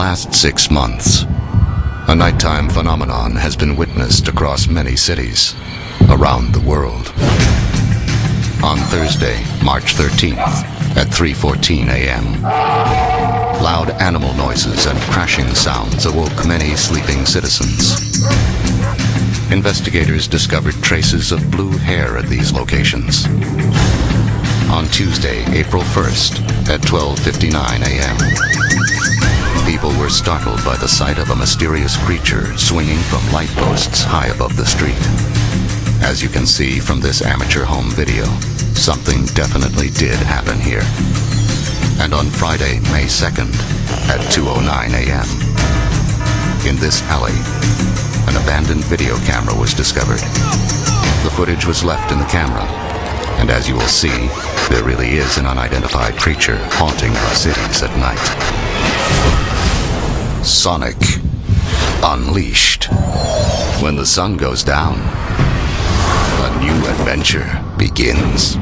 last six months, a nighttime phenomenon has been witnessed across many cities around the world. On Thursday, March 13th, at 3.14 a.m., loud animal noises and crashing sounds awoke many sleeping citizens. Investigators discovered traces of blue hair at these locations. On Tuesday, April 1st, at 12.59 a.m., people were startled by the sight of a mysterious creature swinging from light posts high above the street. As you can see from this amateur home video, something definitely did happen here. And on Friday, May 2nd, at 2.09 a.m., in this alley, an abandoned video camera was discovered. The footage was left in the camera, and as you will see, there really is an unidentified creature haunting our cities at night. Sonic Unleashed. When the sun goes down, a new adventure begins.